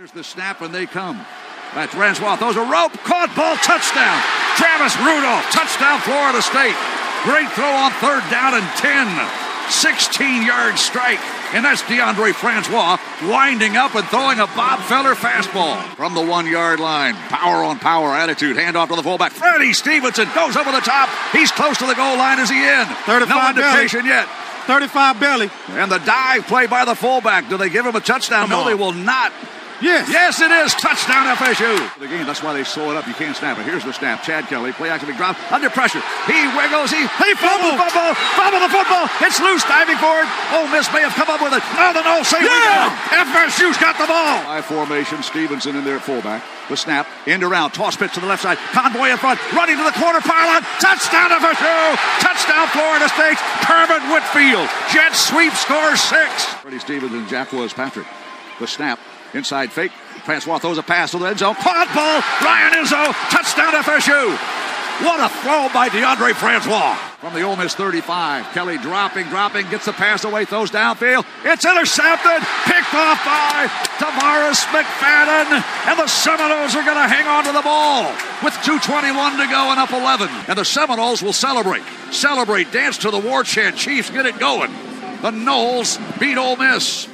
Here's the snap, and they come. That's Francois throws a rope, caught ball, touchdown. Travis Rudolph, touchdown, Florida State. Great throw on third down and 10. 16 yard strike. And that's Deondre Francois winding up and throwing a Bob Feller fastball from the one yard line. Power on power attitude. Handoff to the fullback. Freddie Stevenson goes over the top. He's close to the goal line. Is he in? 35 no indication belly. yet. 35 belly. And the dive play by the fullback. Do they give him a touchdown? Come no, on. they will not. Yes. Yes, it is. Touchdown FSU. The game, that's why they slow it up. You can't snap it. Here's the snap. Chad Kelly, play action, big drop, under pressure. He wiggles, he, he fumble, fumble, fumble the football. It's loose, diving forward. Ole Miss may have come up with it. No, the no, say it. FSU's got the ball. High formation, Stevenson in there at fullback. The snap, end around, toss pitch to the left side. Convoy in front, running to the corner pylon. Touchdown FSU. Touchdown Florida State. Kermit Whitfield. Jet sweep scores six. Freddie Stevenson, Jack was Patrick. The snap, inside fake. Francois throws a pass to the end zone. Caught ball. Ryan Izzo. Touchdown FSU. What a throw by Deondre Francois. From the Ole Miss 35. Kelly dropping, dropping, gets the pass away, throws downfield. It's intercepted. Picked off by Tarvarus McFadden. And the Seminoles are going to hang on to the ball with 2.21 to go and up 11. And the Seminoles will celebrate. Celebrate. Dance to the war chant. Chiefs get it going. The Noles beat Ole Miss.